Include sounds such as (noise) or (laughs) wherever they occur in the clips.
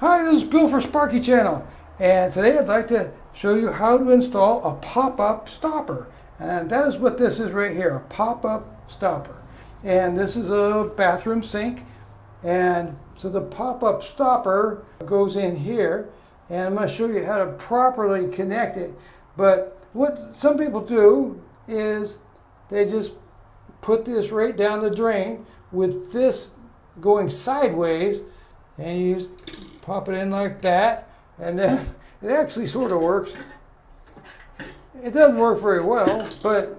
Hi, this is Bill for Sparky Channel, and today I'd like to show you how to install a pop-up stopper. And that is what this is right here, a pop-up stopper. And this is a bathroom sink, and so the pop-up stopper goes in here, and I'm going to show you how to properly connect it. But what some people do is they just put this right down the drain with this going sideways, and you just pop it in like that, and then (laughs) it actually sort of works. It doesn't work very well, but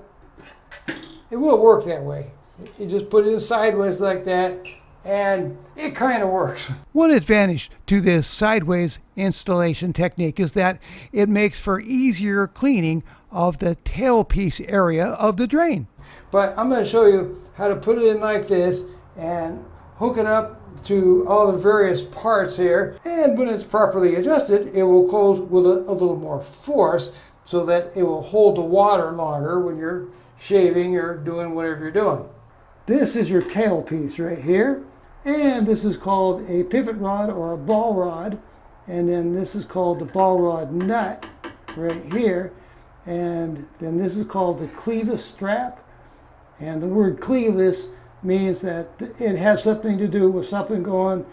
it will work that way. You just put it in sideways like that, and it kind of works. (laughs) One advantage to this sideways installation technique is that it makes for easier cleaning of the tailpiece area of the drain. But I'm going to show you how to put it in like this and hook it up to all the various parts here. And when it's properly adjusted, it will close with a, a little more force so that it will hold the water longer when you're shaving or doing whatever you're doing. This is your tail piece right here. And this is called a pivot rod or a ball rod. And then this is called the ball rod nut right here. And then this is called the clevis strap. And the word clevis means that it has something to do with something going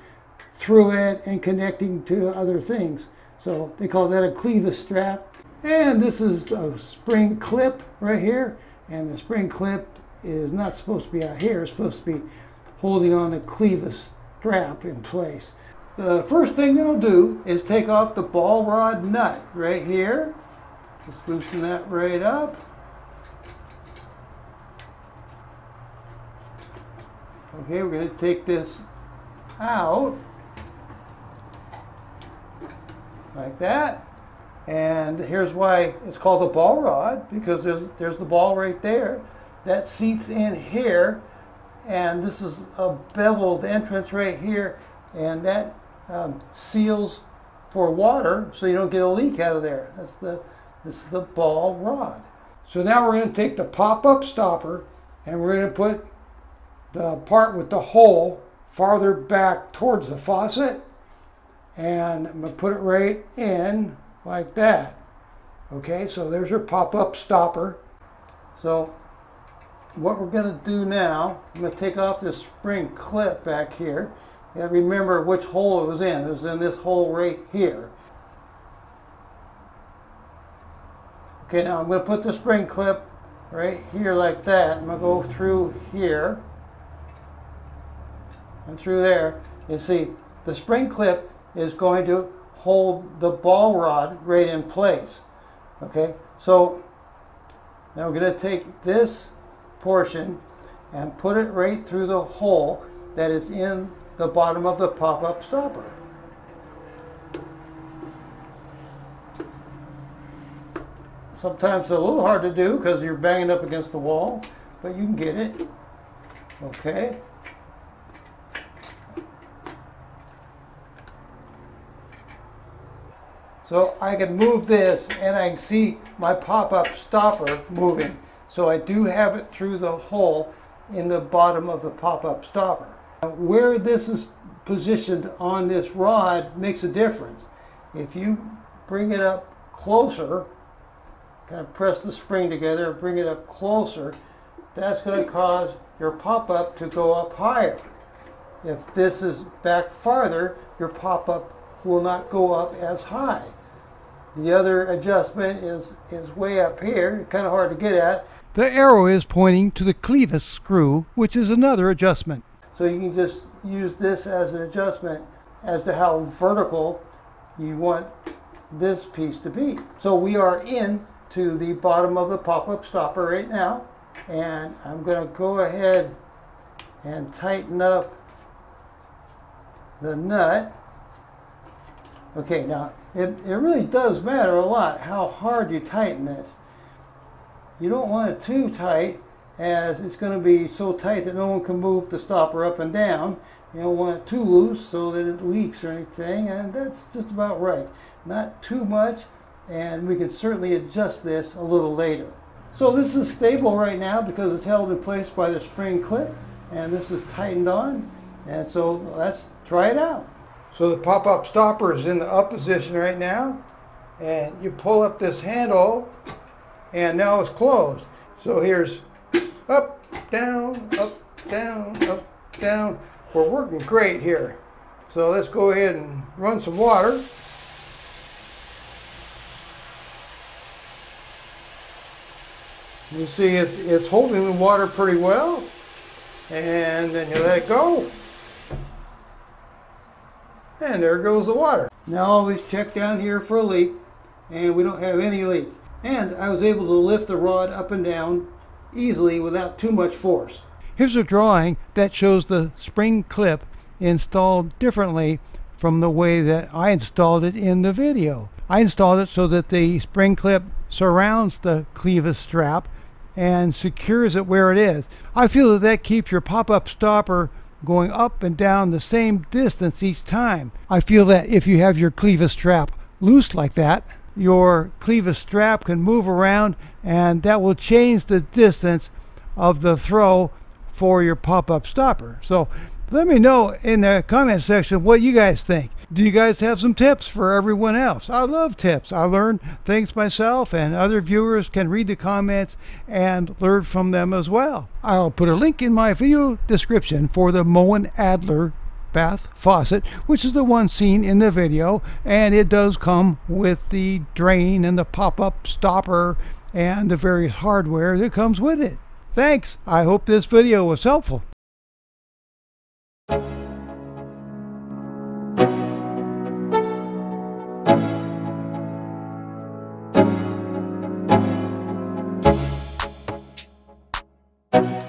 through it and connecting to other things. So they call that a clevis strap. And this is a spring clip right here. And the spring clip is not supposed to be out here. It's supposed to be holding on the clevis strap in place. The first thing that I'll do is take off the ball rod nut right here. Just loosen that right up. Okay, we're going to take this out like that. And here's why it's called a ball rod because there's there's the ball right there that seats in here and this is a beveled entrance right here and that um, seals for water so you don't get a leak out of there. That's the this is the ball rod. So now we're going to take the pop-up stopper and we're going to put the part with the hole farther back towards the faucet and I'm going to put it right in like that. Okay, so there's your pop-up stopper. So what we're going to do now, I'm going to take off this spring clip back here. To remember which hole it was in. It was in this hole right here. Okay, now I'm going to put the spring clip right here like that. I'm going to go through here and through there. You see, the spring clip is going to hold the ball rod right in place. Okay, so now we're going to take this portion and put it right through the hole that is in the bottom of the pop-up stopper. Sometimes it's a little hard to do because you're banging up against the wall, but you can get it. Okay. So I can move this and I can see my pop-up stopper moving. So I do have it through the hole in the bottom of the pop-up stopper. Where this is positioned on this rod makes a difference. If you bring it up closer, kind of press the spring together bring it up closer, that's going to cause your pop-up to go up higher. If this is back farther, your pop-up will not go up as high. The other adjustment is, is way up here, kind of hard to get at. The arrow is pointing to the clevis screw, which is another adjustment. So you can just use this as an adjustment as to how vertical you want this piece to be. So we are in to the bottom of the pop-up stopper right now. And I'm going to go ahead and tighten up the nut. Okay, now it, it really does matter a lot how hard you tighten this. You don't want it too tight as it's going to be so tight that no one can move the stopper up and down. You don't want it too loose so that it leaks or anything, and that's just about right. Not too much, and we can certainly adjust this a little later. So this is stable right now because it's held in place by the spring clip, and this is tightened on, and so let's try it out. So the pop-up stopper is in the up position right now. And you pull up this handle and now it's closed. So here's up, down, up, down, up, down. We're working great here. So let's go ahead and run some water. You see it's, it's holding the water pretty well. And then you let it go. And there goes the water. Now always check down here for a leak. And we don't have any leak. And I was able to lift the rod up and down easily without too much force. Here's a drawing that shows the spring clip installed differently from the way that I installed it in the video. I installed it so that the spring clip surrounds the clevis strap and secures it where it is. I feel that that keeps your pop-up stopper going up and down the same distance each time. I feel that if you have your clevis strap loose like that, your clevis strap can move around and that will change the distance of the throw for your pop-up stopper. So let me know in the comment section what you guys think. Do you guys have some tips for everyone else? I love tips. I learn things myself, and other viewers can read the comments and learn from them as well. I'll put a link in my video description for the Moen Adler bath faucet, which is the one seen in the video, and it does come with the drain and the pop-up stopper and the various hardware that comes with it. Thanks. I hope this video was helpful. You.